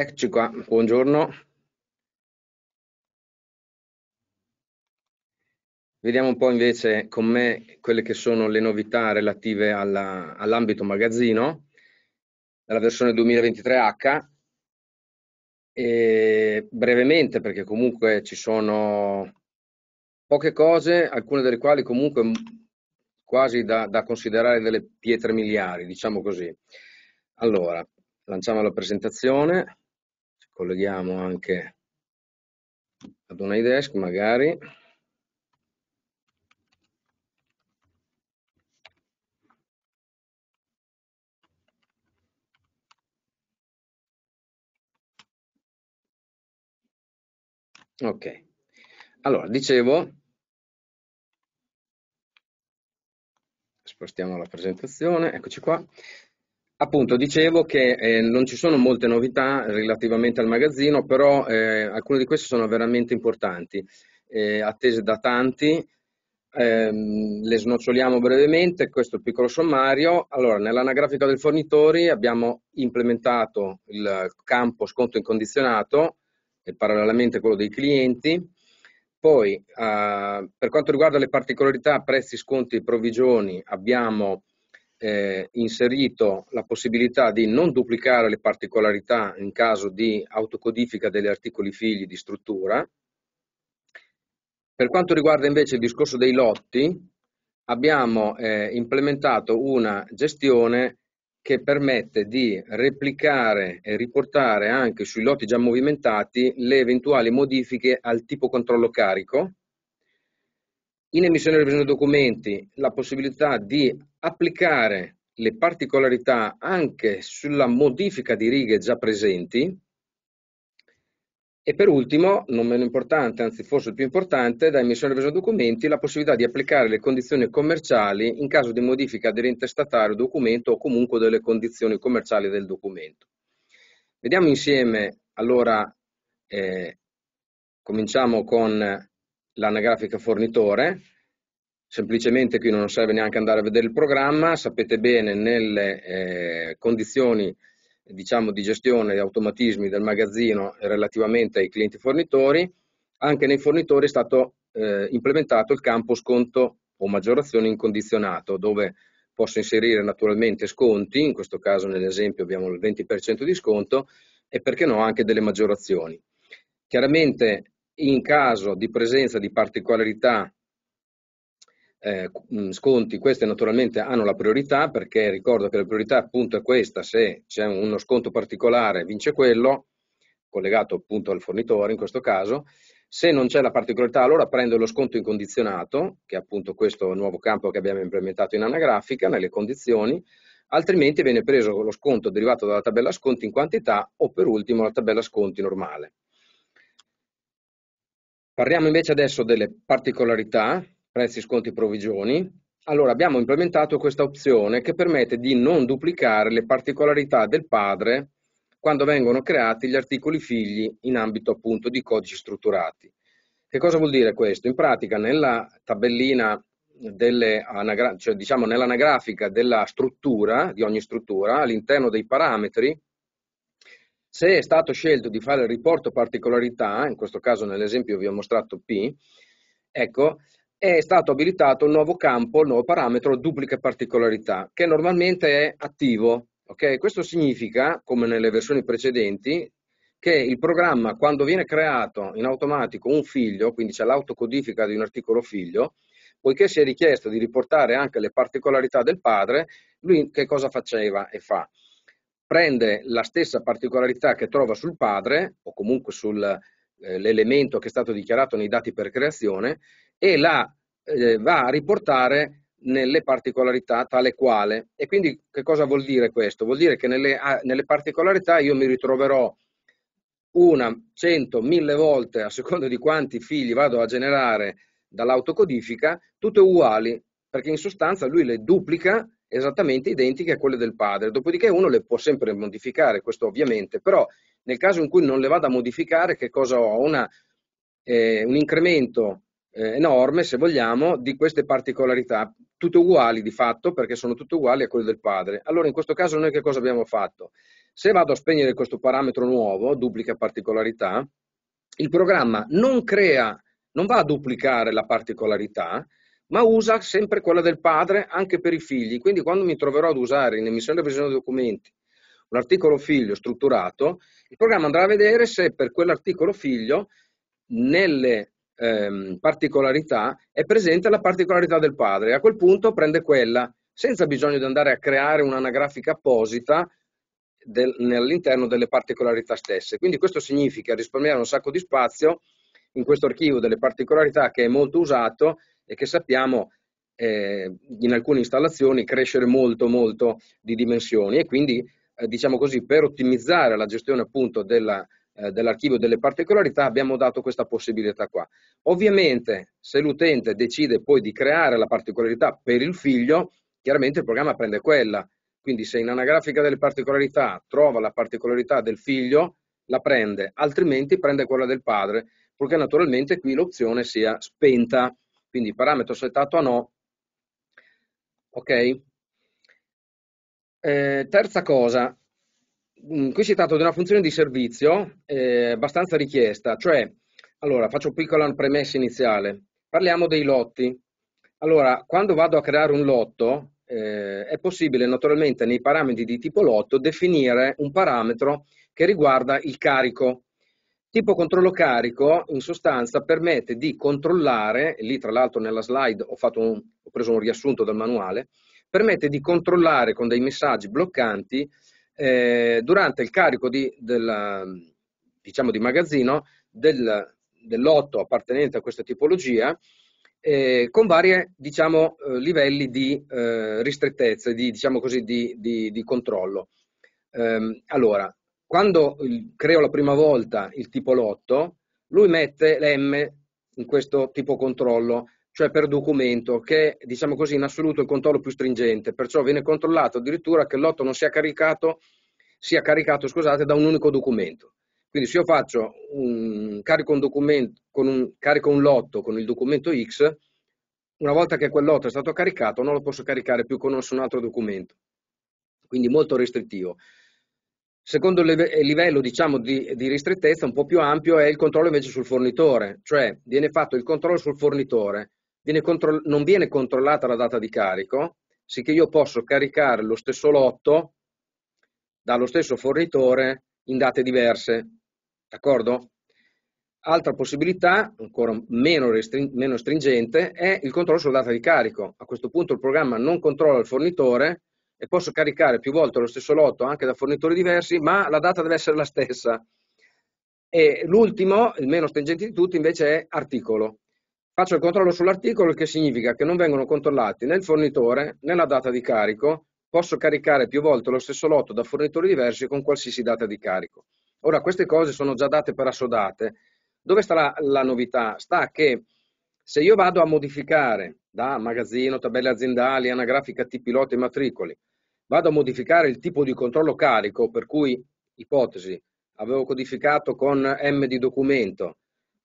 Eccoci qua, buongiorno. Vediamo un po' invece con me quelle che sono le novità relative all'ambito magazzino, della versione 2023H. E brevemente, perché comunque ci sono poche cose, alcune delle quali comunque quasi da, da considerare delle pietre miliari, diciamo così. Allora, lanciamo la presentazione colleghiamo anche ad un iDesk magari. Ok, allora dicevo, spostiamo la presentazione, eccoci qua. Appunto, dicevo che eh, non ci sono molte novità relativamente al magazzino, però eh, alcune di queste sono veramente importanti, eh, attese da tanti. Ehm, le snoccioliamo brevemente, questo è il piccolo sommario. Allora, nell'anagrafica del fornitore abbiamo implementato il campo sconto incondizionato e parallelamente quello dei clienti. Poi, eh, per quanto riguarda le particolarità prezzi, sconti e provvigioni, abbiamo eh, inserito la possibilità di non duplicare le particolarità in caso di autocodifica degli articoli figli di struttura. Per quanto riguarda invece il discorso dei lotti, abbiamo eh, implementato una gestione che permette di replicare e riportare anche sui lotti già movimentati le eventuali modifiche al tipo controllo carico, in emissione e revisione documenti la possibilità di applicare le particolarità anche sulla modifica di righe già presenti e per ultimo, non meno importante, anzi forse il più importante, da emissione revisione documenti la possibilità di applicare le condizioni commerciali in caso di modifica dell'intestatario documento o comunque delle condizioni commerciali del documento. Vediamo insieme allora, eh, cominciamo con l'anagrafica fornitore, semplicemente qui non serve neanche andare a vedere il programma, sapete bene nelle eh, condizioni diciamo, di gestione e automatismi del magazzino relativamente ai clienti fornitori, anche nei fornitori è stato eh, implementato il campo sconto o maggiorazione incondizionato, dove posso inserire naturalmente sconti, in questo caso nell'esempio abbiamo il 20% di sconto, e perché no anche delle maggiorazioni. Chiaramente in caso di presenza di particolarità eh, sconti, queste naturalmente hanno la priorità perché ricordo che la priorità appunto è questa, se c'è uno sconto particolare vince quello, collegato appunto al fornitore in questo caso, se non c'è la particolarità allora prendo lo sconto incondizionato, che è appunto questo nuovo campo che abbiamo implementato in anagrafica, nelle condizioni, altrimenti viene preso lo sconto derivato dalla tabella sconti in quantità o per ultimo la tabella sconti normale. Parliamo invece adesso delle particolarità, prezzi, sconti, provvigioni. Allora abbiamo implementato questa opzione che permette di non duplicare le particolarità del padre quando vengono creati gli articoli figli in ambito appunto di codici strutturati. Che cosa vuol dire questo? In pratica nella tabellina delle cioè diciamo nell'anagrafica della struttura, di ogni struttura, all'interno dei parametri, se è stato scelto di fare il riporto particolarità, in questo caso nell'esempio vi ho mostrato P, ecco, è stato abilitato un nuovo campo, il nuovo parametro duplica particolarità, che normalmente è attivo. Okay? Questo significa, come nelle versioni precedenti, che il programma, quando viene creato in automatico un figlio, quindi c'è l'autocodifica di un articolo figlio, poiché si è richiesto di riportare anche le particolarità del padre, lui che cosa faceva e fa? prende la stessa particolarità che trova sul padre o comunque sull'elemento eh, che è stato dichiarato nei dati per creazione e la eh, va a riportare nelle particolarità tale quale. E quindi che cosa vuol dire questo? Vuol dire che nelle, nelle particolarità io mi ritroverò una, cento, mille volte, a seconda di quanti figli vado a generare dall'autocodifica, tutte uguali, perché in sostanza lui le duplica esattamente identiche a quelle del padre, dopodiché uno le può sempre modificare, questo ovviamente, però nel caso in cui non le vada a modificare, che cosa ho? Una, eh, un incremento eh, enorme, se vogliamo, di queste particolarità, tutte uguali di fatto, perché sono tutte uguali a quelle del padre. Allora in questo caso noi che cosa abbiamo fatto? Se vado a spegnere questo parametro nuovo, duplica particolarità, il programma non crea, non va a duplicare la particolarità, ma usa sempre quella del padre anche per i figli. Quindi quando mi troverò ad usare in emissione e revisione dei documenti un articolo figlio strutturato, il programma andrà a vedere se per quell'articolo figlio nelle ehm, particolarità è presente la particolarità del padre. A quel punto prende quella senza bisogno di andare a creare un'anagrafica apposita del, all'interno delle particolarità stesse. Quindi questo significa risparmiare un sacco di spazio in questo archivio delle particolarità che è molto usato e che sappiamo eh, in alcune installazioni crescere molto molto di dimensioni e quindi eh, diciamo così per ottimizzare la gestione appunto della, eh, dell'archivio delle particolarità abbiamo dato questa possibilità qua. Ovviamente se l'utente decide poi di creare la particolarità per il figlio, chiaramente il programma prende quella, quindi se in anagrafica delle particolarità trova la particolarità del figlio, la prende, altrimenti prende quella del padre, purché naturalmente qui l'opzione sia spenta quindi parametro settato a no. Ok? Eh, terza cosa, qui si tratta di una funzione di servizio eh, abbastanza richiesta, cioè, allora faccio piccola premessa iniziale, parliamo dei lotti. Allora, quando vado a creare un lotto, eh, è possibile naturalmente nei parametri di tipo lotto definire un parametro che riguarda il carico. Tipo controllo carico in sostanza permette di controllare, lì tra l'altro nella slide ho, un, ho, preso un riassunto dal manuale, permette di controllare con dei messaggi bloccanti eh, durante il carico di, del, diciamo di magazzino del, del, lotto appartenente a questa tipologia eh, con vari diciamo, eh, livelli di eh, ristrettezza, di, diciamo così, di, di controllo. Ehm, allora, quando creo la prima volta il tipo lotto, lui mette l'M in questo tipo controllo, cioè per documento, che è, diciamo così, in assoluto il controllo più stringente, perciò viene controllato addirittura che il lotto non sia caricato, sia caricato scusate, da un unico documento. Quindi se io faccio un, carico, un documento, con un, carico un lotto con il documento X, una volta che quel lotto è stato caricato non lo posso caricare più con nessun altro documento. Quindi molto restrittivo. Secondo livello diciamo, di, di, ristrettezza un po' più ampio è il controllo invece sul fornitore, cioè viene fatto il controllo sul fornitore, viene contro- non viene controllata la data di carico, sicché io posso caricare lo stesso lotto dallo stesso fornitore in date diverse, d'accordo? Altra possibilità, ancora meno, restring- meno stringente, è il controllo sulla data di carico. A questo punto il programma non controlla il fornitore, e posso caricare più volte lo stesso lotto anche da fornitori diversi, ma la data deve essere la stessa. E l'ultimo, il meno stringente di tutti, invece è articolo. Faccio il controllo sull'articolo, che significa che non vengono controllati né il fornitore né la data di carico. Posso caricare più volte lo stesso lotto da fornitori diversi con qualsiasi data di carico. Ora, queste cose sono già date per assodate. Dove sta la, la novità? Sta che se io vado a modificare da magazzino, tabelle aziendali, anagrafica tipi lotti e matricoli, vado a modificare il tipo di controllo carico, per cui, ipotesi, avevo codificato con M di documento,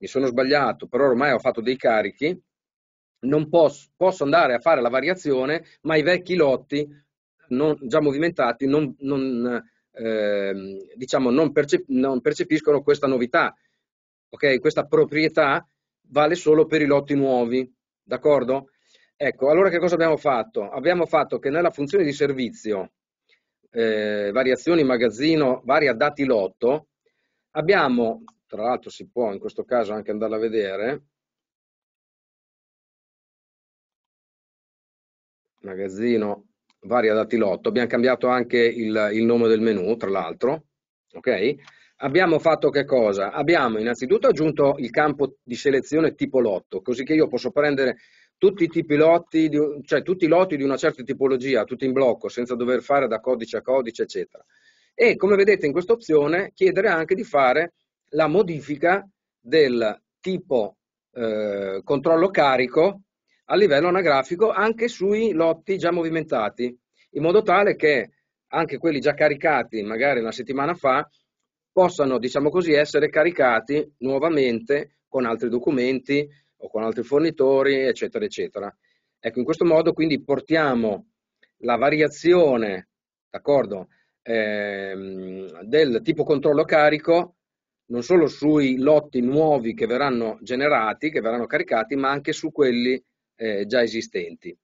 mi sono sbagliato, però ormai ho fatto dei carichi, non posso, posso andare a fare la variazione, ma i vecchi lotti non, già movimentati non, non, eh, diciamo, non, percep- non percepiscono questa novità. Okay? Questa proprietà vale solo per i lotti nuovi, d'accordo? Ecco, allora che cosa abbiamo fatto? Abbiamo fatto che nella funzione di servizio, eh, variazioni magazzino, varia dati lotto, abbiamo, tra l'altro si può in questo caso anche andarla a vedere, magazzino, varia dati lotto, abbiamo cambiato anche il, il nome del menu, tra l'altro, ok? Abbiamo fatto che cosa? Abbiamo innanzitutto aggiunto il campo di selezione tipo lotto, così che io posso prendere tutti i tipi lotti, di, cioè tutti i lotti di una certa tipologia, tutti in blocco, senza dover fare da codice a codice, eccetera. E come vedete in questa opzione chiedere anche di fare la modifica del tipo eh, controllo carico a livello anagrafico anche sui lotti già movimentati, in modo tale che anche quelli già caricati magari una settimana fa possano, diciamo così, essere caricati nuovamente con altri documenti o con altri fornitori, eccetera, eccetera. Ecco, in questo modo quindi portiamo la variazione, d'accordo, ehm, del tipo controllo carico non solo sui lotti nuovi che verranno generati, che verranno caricati, ma anche su quelli eh, già esistenti.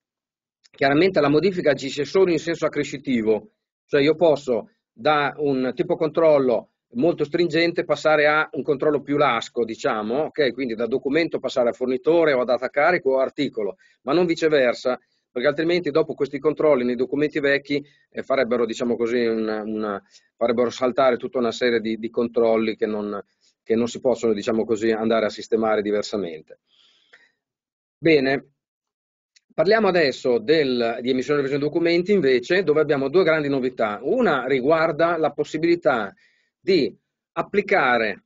Chiaramente la modifica agisce solo in senso accrescitivo, cioè io posso da un tipo controllo molto stringente passare a un controllo più lasco, diciamo, ok? Quindi da documento passare a fornitore o a data carico o articolo, ma non viceversa, perché altrimenti dopo questi controlli nei documenti vecchi eh, farebbero, diciamo così, una, una, farebbero saltare tutta una serie di, di controlli che non, che non, si possono, diciamo così, andare a sistemare diversamente. Bene, parliamo adesso del, di emissione e revisione documenti invece, dove abbiamo due grandi novità. Una riguarda la possibilità di applicare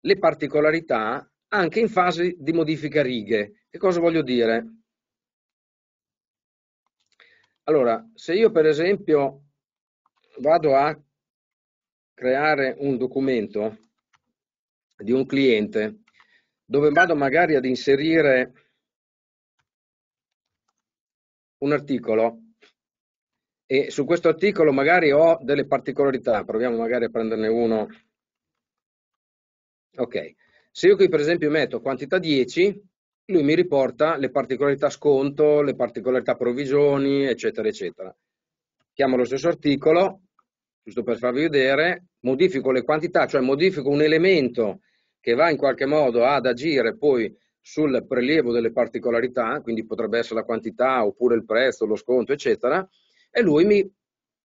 le particolarità anche in fase di modifica righe. Che cosa voglio dire? Allora, se io per esempio vado a creare un documento di un cliente dove vado magari ad inserire un articolo e su questo articolo magari ho delle particolarità, proviamo magari a prenderne uno. Ok, se io qui per esempio metto quantità 10, lui mi riporta le particolarità sconto, le particolarità provvigioni, eccetera, eccetera. Chiamo lo stesso articolo, giusto per farvi vedere, modifico le quantità, cioè modifico un elemento che va in qualche modo ad agire poi sul prelievo delle particolarità, quindi potrebbe essere la quantità oppure il prezzo, lo sconto, eccetera, e lui mi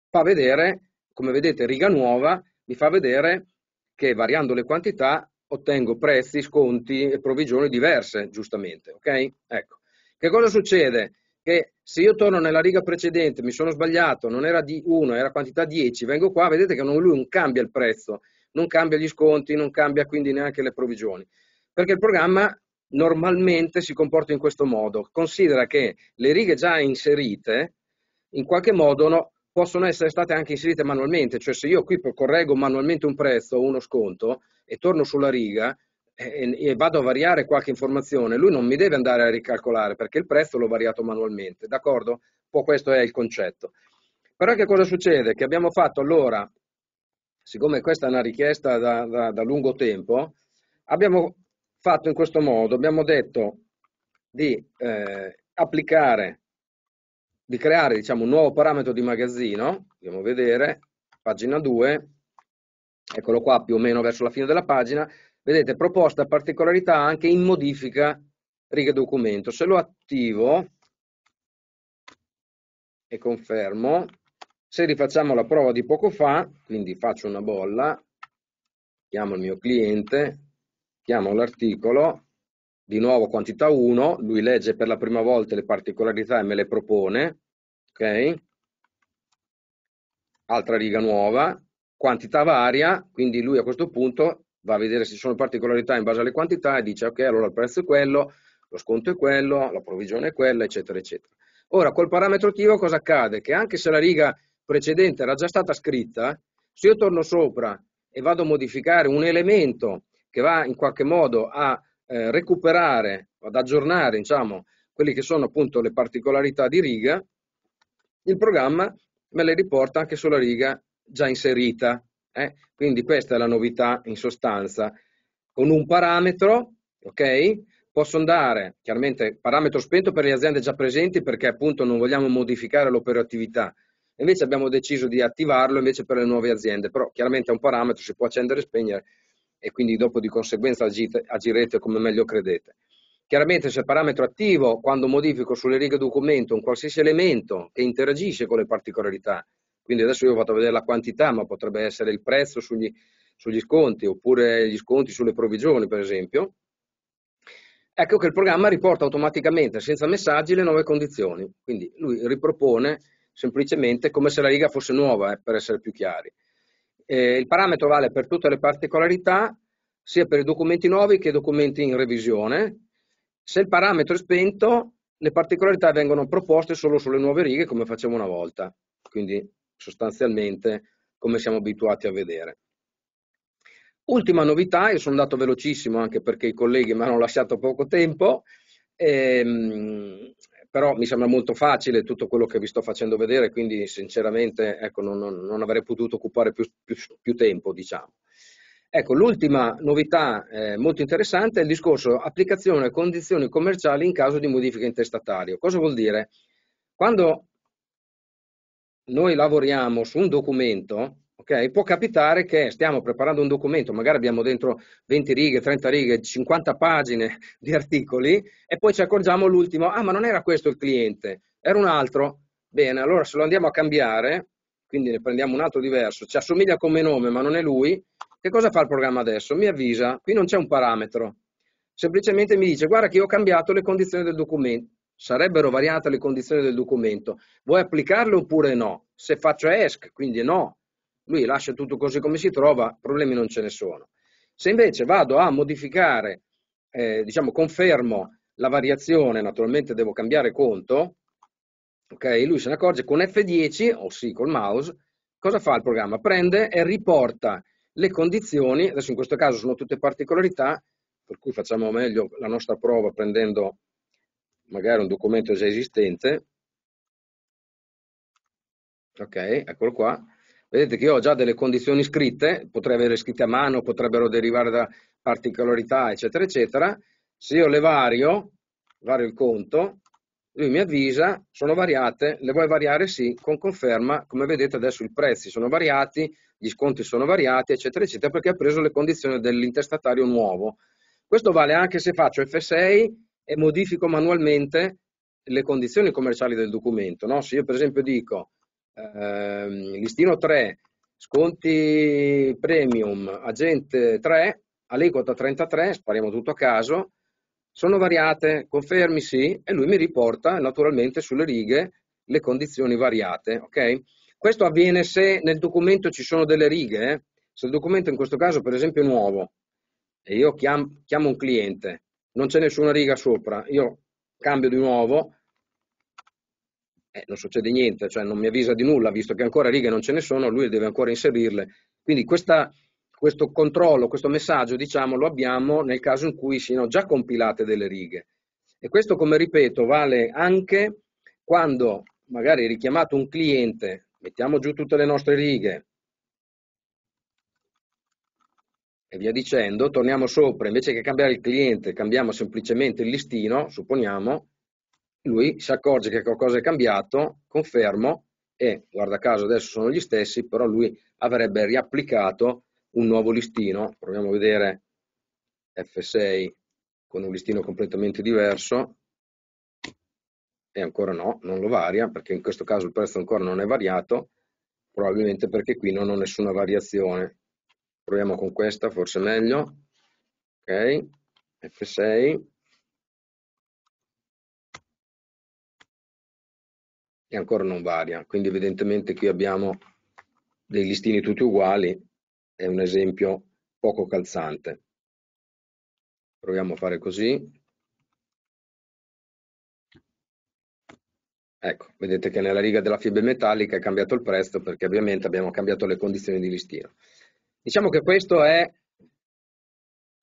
fa vedere, come vedete, riga nuova, mi fa vedere che variando le quantità ottengo prezzi, sconti e provvigioni diverse, giustamente. Ok? Ecco. Che cosa succede? Che se io torno nella riga precedente, mi sono sbagliato, non era di 1, era quantità 10, vengo qua, vedete che non, lui non cambia il prezzo, non cambia gli sconti, non cambia quindi neanche le provvigioni. Perché il programma normalmente si comporta in questo modo. Considera che le righe già inserite, in qualche modo no, possono essere state anche inserite manualmente, cioè se io qui correggo manualmente un prezzo o uno sconto e torno sulla riga e, e, vado a variare qualche informazione, lui non mi deve andare a ricalcolare perché il prezzo l'ho variato manualmente, d'accordo? Poi questo è il concetto. Però che cosa succede? Che abbiamo fatto allora, siccome questa è una richiesta da, da, da lungo tempo, abbiamo fatto in questo modo, abbiamo detto di eh, applicare di creare diciamo, un nuovo parametro di magazzino, andiamo a vedere, pagina 2, eccolo qua più o meno verso la fine della pagina, vedete proposta particolarità anche in modifica righe documento. Se lo attivo e confermo, se rifacciamo la prova di poco fa, quindi faccio una bolla, chiamo il mio cliente, chiamo l'articolo, di nuovo quantità 1, lui legge per la prima volta le particolarità e me le propone, ok? Altra riga nuova, quantità varia, quindi lui a questo punto va a vedere se ci sono particolarità in base alle quantità e dice ok, allora il prezzo è quello, lo sconto è quello, la provvigione è quella, eccetera, eccetera. Ora, col parametro attivo cosa accade? Che anche se la riga precedente era già stata scritta, se io torno sopra e vado a modificare un elemento che va in qualche modo a eh, recuperare, ad aggiornare, diciamo, quelle che sono appunto le particolarità di riga, il programma me le riporta anche sulla riga già inserita. Eh? Quindi questa è la novità in sostanza. Con un parametro, ok? Posso andare, chiaramente parametro spento per le aziende già presenti perché appunto non vogliamo modificare l'operatività. Invece abbiamo deciso di attivarlo invece per le nuove aziende, però chiaramente è un parametro, si può accendere e spegnere e quindi dopo di conseguenza agite, agirete come meglio credete. Chiaramente se il parametro attivo, quando modifico sulle righe documento un qualsiasi elemento che interagisce con le particolarità, quindi adesso io vado a vedere la quantità, ma potrebbe essere il prezzo sugli, sugli sconti oppure gli sconti sulle provvigioni per esempio, ecco che il programma riporta automaticamente senza messaggi le nuove condizioni, quindi lui ripropone semplicemente come se la riga fosse nuova, eh, per essere più chiari. Eh, il parametro vale per tutte le particolarità, sia per i documenti nuovi che i documenti in revisione. Se il parametro è spento, le particolarità vengono proposte solo sulle nuove righe come facciamo una volta, quindi sostanzialmente come siamo abituati a vedere. Ultima novità, io sono andato velocissimo anche perché i colleghi mi hanno lasciato poco tempo, ehm, però mi sembra molto facile tutto quello che vi sto facendo vedere, quindi sinceramente ecco, non, non, avrei potuto occupare più, più, più tempo, diciamo. Ecco, l'ultima novità eh, molto interessante è il discorso applicazione condizioni commerciali in caso di modifica intestatario. Cosa vuol dire? Quando noi lavoriamo su un documento, okay, può capitare che stiamo preparando un documento, magari abbiamo dentro 20 righe, 30 righe, 50 pagine di articoli e poi ci accorgiamo l'ultimo, ah ma non era questo il cliente, era un altro. Bene, allora se lo andiamo a cambiare, quindi ne prendiamo un altro diverso, ci assomiglia come nome ma non è lui, che cosa fa il programma adesso? Mi avvisa, qui non c'è un parametro, semplicemente mi dice guarda che io ho cambiato le condizioni del documento, sarebbero variate le condizioni del documento, vuoi applicarle oppure no? Se faccio ESC, quindi no, lui lascia tutto così come si trova, problemi non ce ne sono. Se invece vado a modificare, eh, diciamo confermo la variazione, naturalmente devo cambiare conto, ok? Lui se ne accorge con F10 o sì col mouse, cosa fa il programma? Prende e riporta le condizioni, adesso in questo caso sono tutte particolarità, per cui facciamo meglio la nostra prova prendendo magari un documento già esistente. Ok, eccolo qua. Vedete che io ho già delle condizioni scritte, potrei avere scritte a mano, potrebbero derivare da particolarità, eccetera, eccetera. Se io le vario, vario il conto, lui mi avvisa, sono variate, le vuoi variare? Sì, con conferma, come vedete adesso i prezzi sono variati, gli sconti sono variati, eccetera, eccetera, perché ha preso le condizioni dell'intestatario nuovo. Questo vale anche se faccio F6 e modifico manualmente le condizioni commerciali del documento. No? Se io per esempio dico ehm, listino 3, sconti premium, agente 3, aliquota 33, spariamo tutto a caso, sono variate, confermi sì, e lui mi riporta naturalmente sulle righe le condizioni variate. Okay? Questo avviene se nel documento ci sono delle righe, eh? se il documento in questo caso per esempio è nuovo e io chiam, chiamo un cliente, non c'è nessuna riga sopra, io cambio di nuovo, eh, non succede niente, cioè non mi avvisa di nulla, visto che ancora righe non ce ne sono, lui deve ancora inserirle. Quindi questa, questo controllo, questo messaggio, diciamo, lo abbiamo nel caso in cui siano già compilate delle righe. E questo, come ripeto, vale anche quando magari richiamato un cliente mettiamo giù tutte le nostre righe e via dicendo, torniamo sopra, invece che cambiare il cliente, cambiamo semplicemente il listino, supponiamo, lui si accorge che qualcosa è cambiato, confermo e guarda caso adesso sono gli stessi, però lui avrebbe riapplicato un nuovo listino, proviamo a vedere F6 con un listino completamente diverso, e ancora no, non lo varia perché in questo caso il prezzo ancora non è variato, probabilmente perché qui non ho nessuna variazione. Proviamo con questa, forse meglio. Ok, F6. E ancora non varia, quindi evidentemente qui abbiamo dei listini tutti uguali, è un esempio poco calzante. Proviamo a fare così. Ecco, vedete che nella riga della fibra metallica è cambiato il prezzo perché ovviamente abbiamo cambiato le condizioni di listino. Diciamo che questo è,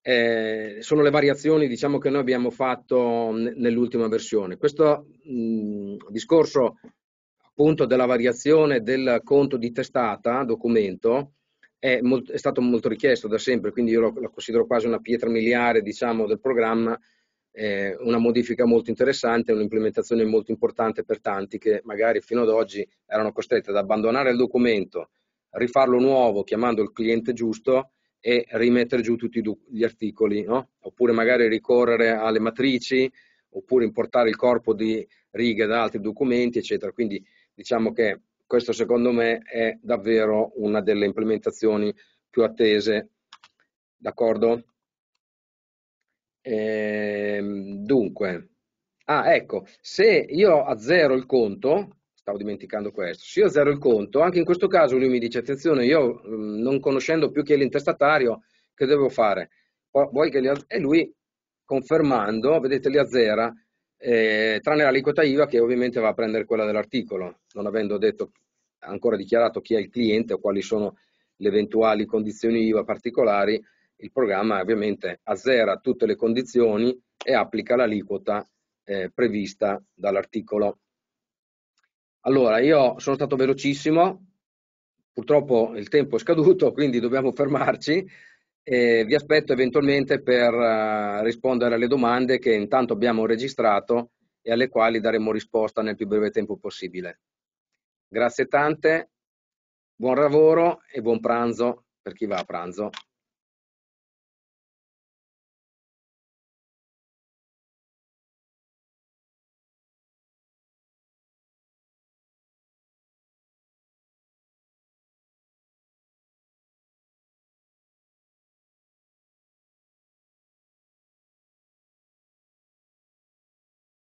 eh, sono le variazioni diciamo, che noi abbiamo fatto nell'ultima versione. Questo mh, discorso appunto della variazione del conto di testata, documento, è, molt, è, stato molto richiesto da sempre, quindi io lo, lo considero quasi una pietra miliare diciamo, del programma eh, una modifica molto interessante, un'implementazione molto importante per tanti che magari fino ad oggi erano costretti ad abbandonare il documento, rifarlo nuovo chiamando il cliente giusto e rimettere giù tutti gli articoli, no? oppure magari ricorrere alle matrici, oppure importare il corpo di righe da altri documenti, eccetera. Quindi diciamo che questo secondo me è davvero una delle implementazioni più attese. D'accordo? Ehm, dunque, ah, ecco, se io azzero il conto, stavo dimenticando questo, se io azzero il conto, anche in questo caso lui mi dice, attenzione, io mh, non conoscendo più chi è l'intestatario, che devo fare? Li e lui, confermando, vedete, li azzera, eh, tranne l'aliquota IVA che ovviamente va a prendere quella dell'articolo, non avendo detto, ancora dichiarato chi è il cliente o quali sono le eventuali condizioni IVA particolari, il programma ovviamente azzera tutte le condizioni e applica l'aliquota eh, prevista dall'articolo. Allora, io sono stato velocissimo, purtroppo il tempo è scaduto, quindi dobbiamo fermarci e vi aspetto eventualmente per uh, rispondere alle domande che intanto abbiamo registrato e alle quali daremo risposta nel più breve tempo possibile. Grazie tante, buon lavoro e buon pranzo per chi va a pranzo.